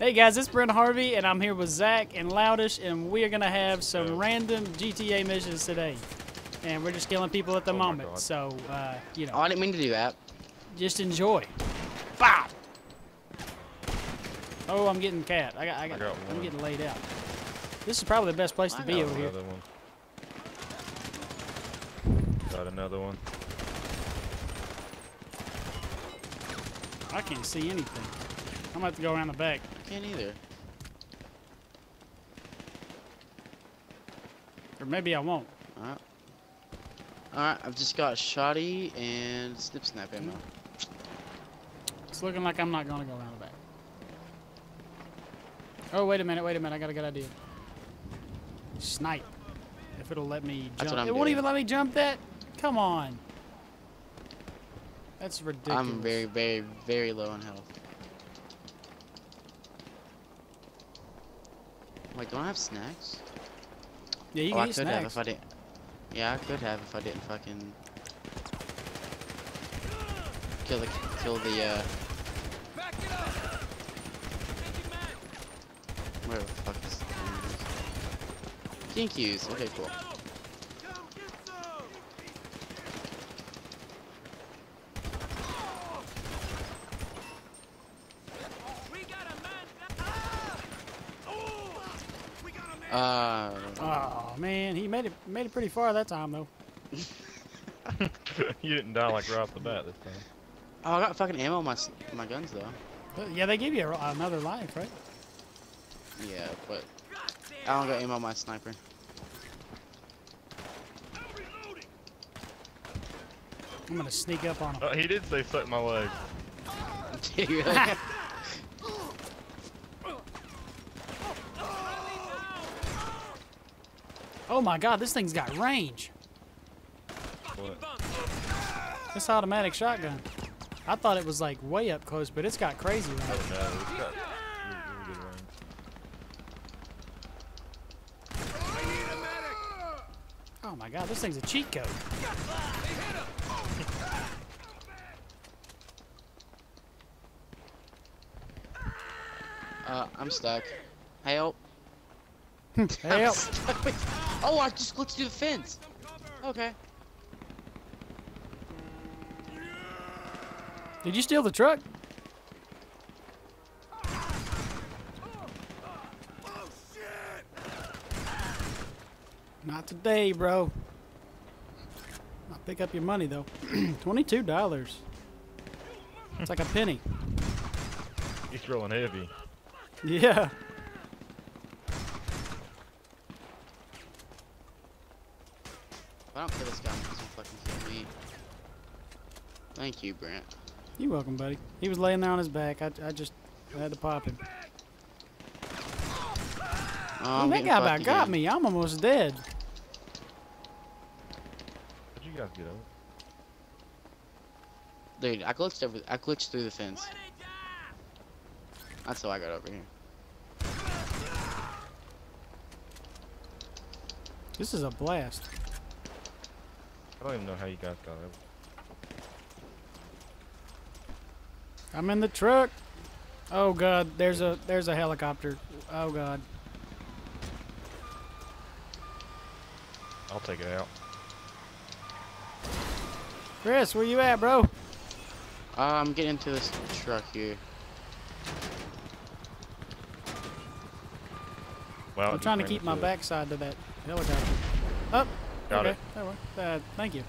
Hey guys, it's Brent Harvey, and I'm here with Zach and Loudish, and we are gonna have some random GTA missions today. And we're just killing people at the Oh moment, so uh, you Oh, know, I didn't mean to do that. just enjoy. Bow! Oh, I'm getting cat. I got, I got, got I'm one. getting laid out. This is probably the best place to be over here. Another one. Got another one. I can't see anything. I'm gonna have to go around the back. I can't either. Or maybe I won't. Alright. Alright, I've just got shoddy and snip snap ammo. Hmm. It's looking like I'm not gonna go around the back. Oh, wait a minute, wait a minute. I got a good idea. Snipe. If it'll let me jump. it won't even let me jump that? Come on. That's ridiculous. I'm very, very, very low on health. Wait, don't I have snacks? Yeah, you oh, can I eat could have snacks. if I didn't. Yeah, I could have if I didn't fucking kill the kill the uh. Where the fuck is? Kinkies. Okay, cool. Uh, Oh man, he made it made it pretty far that time though. you didn't die like right off the bat this time. oh, I got fucking ammo on my my guns though. But, yeah, they give you a, another life, right? Yeah, but I don't got ammo on my sniper. I'm gonna sneak up on him. Uh, he did say suck my leg. Do you really? Oh my god, this thing's got range. What? This automatic shotgun. I thought it was like way up close, but it's got crazy range. Oh no, it's got really, really good range. Oh my god, this thing's a cheat code. uh, I'm stuck. Help. Help. Oh, I just glitched through the fence. Okay. Did you steal the truck? Not today, bro. I'll pick up your money though. Twenty-two dollars. It's like a penny. He's rolling heavy. Yeah. If I don't kill this guy, he's gonna fucking kill me. Thank you, Brent. You're welcome, buddy. He was laying there on his back. I, I just I had to pop him. Oh, Ooh, I'm that guy about fucked got me. I'm almost dead. How'd you guys get over? Dude, I glitched over. I glitched through the fence. That's how I got over here. This is a blast. I don't even know how you guys got over. I'm in the truck. Oh god, there's a there's a helicopter. Oh god. I'll take it out. Chris, where you at, bro? Uh, I'm getting into this truck here. Well, I'm trying to keep my it. backside to that helicopter. Up. Got okay. it. That worked. Uh, thank you.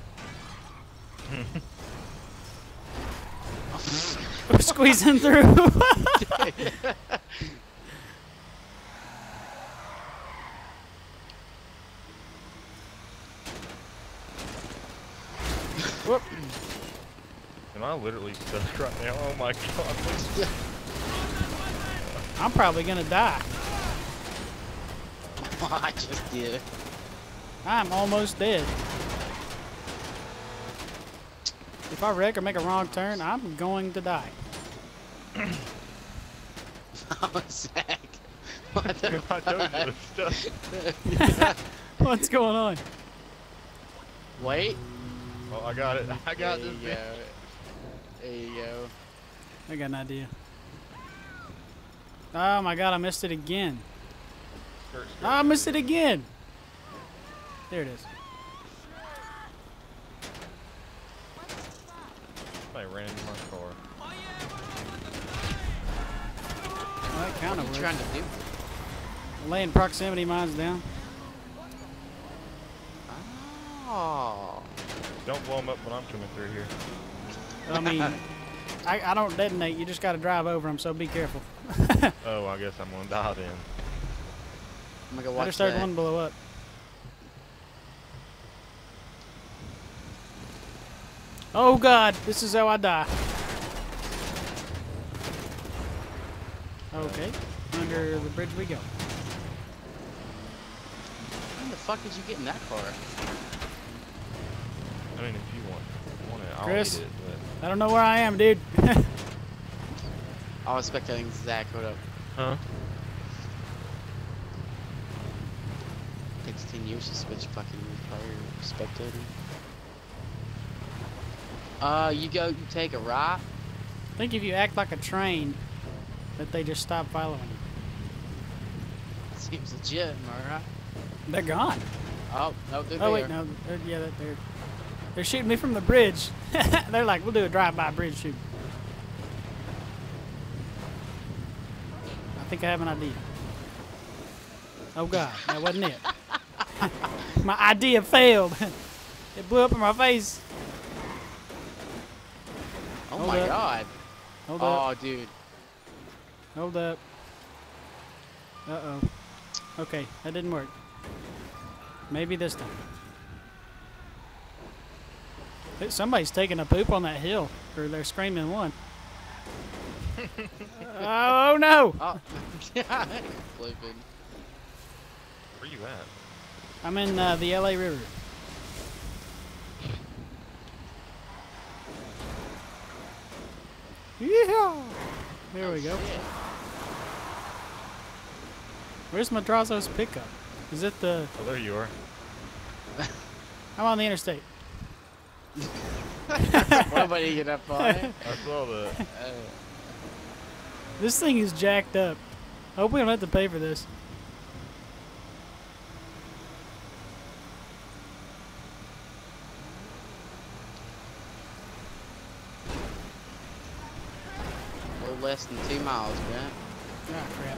Squeezing through. Whoop. Am I literally stuck right now? Oh my god. I'm probably gonna die. I just did. I'm almost dead. If I wreck or make a wrong turn, I'm going to die. I'm oh, Zach. What the I told you it was stuck. What's going on? Wait. Oh, I got it. I got there this. you go. There you go. I got an idea. Oh my god, I missed it again. Skirt, skirt, Oh, I missed skirt. it again. There it is. Somebody ran into my car. Well, that kind What of works. trying to do? Laying proximity mines down. Oh. Don't blow them up when I'm coming through here. I mean, I, I don't detonate. You just got to drive over them, so be careful. Oh, I guess I'm gonna die then. I'm gonna go I watch just started that. one blow up. Oh god, this is how I die. Okay, under the bridge we go. When the fuck did you get in that car? I mean, if you want, want it, I'll Chris? eat it. I don't know where I am, dude. I was spectating Zach. Hold up. Huh? Takes 10 years to switch fucking car spectating. Uh, you go, you take a right. I think if you act like a train, that they just stop following you. Seems legit, am I right? They're gone. Oh, no, they're Oh wait, there. no, they're, yeah, they're, they're they're shooting me from the bridge. they're like, we'll do a drive-by bridge shoot. I think I have an idea. Oh god, that wasn't it. my idea failed. it blew up in my face. Oh Hold my up. god. Hold Oh, up, dude. hold up. Uh oh. Okay, that didn't work. Maybe this time. Hey, Somebody's taking a poop on that hill, or they're screaming one. oh no! Oh, flipping. Where you at? I'm in uh, the LA River. Yeah. There we go. Shit. Where's Madrazo's pickup? Is it the? Oh, there you are. I'm on the interstate. Nobody get up on it. I saw that. Uh, This thing is jacked up. I hope we don't have to pay for this. Less than two miles, Grant. Ah, crap.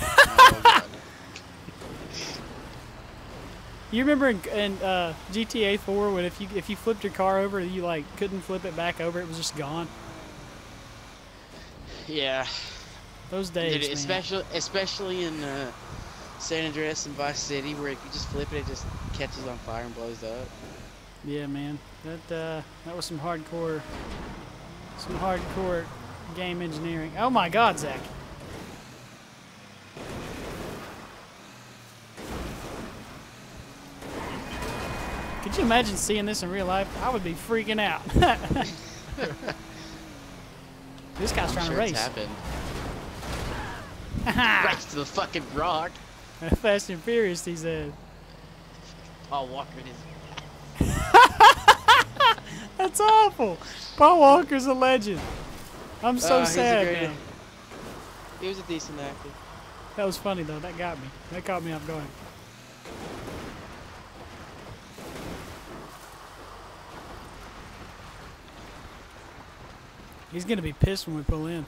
Oh, You remember in, in uh, GTA 4 when if you if you flipped your car over, you like couldn't flip it back over; it was just gone. yeah. Those days, Dude, man. especially especially in uh, San Andreas and Vice City, where if you just flip it, it just catches on fire and blows up. Yeah, man. That uh, that was some hardcore, some hardcore game engineering. Oh my God, Zach. Could you imagine seeing this in real life? I would be freaking out. this guy's I'm trying sure to it's race. happened. Race to the fucking rock. Fast and Furious, he said. Paul Walker is. That's awful. Paul Walker's a legend. I'm so oh, he's a sad. great- He was a decent actor. That was funny though. That got me. That caught me off guard. He's gonna be pissed when we pull in.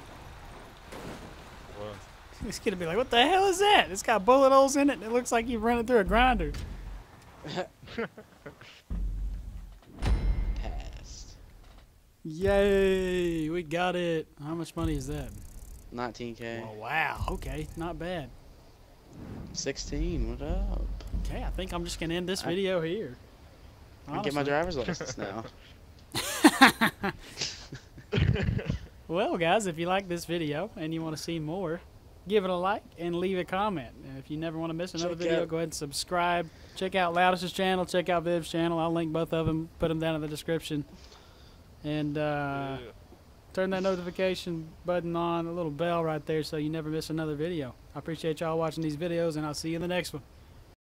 Well, He's gonna be like, "What the hell is that? It's got bullet holes in it. and It looks like you run it through a grinder." Yay! We got it. How much money is that? 19k. Oh, wow. Okay, not bad. 16. What up? Okay, I think I'm just gonna end this I- video here. I get my driver's license now. Well, guys, if you like this video and you want to see more, give it a like and leave a comment. And if you never want to miss another Check video, out- go ahead and subscribe. Check out Loudest's channel. Check out Viv's channel. I'll link both of them. Put them down in the description. And uh, yeah. turn that notification button on, a little bell right there, so you never miss another video. I appreciate y'all watching these videos, and I'll see you in the next one.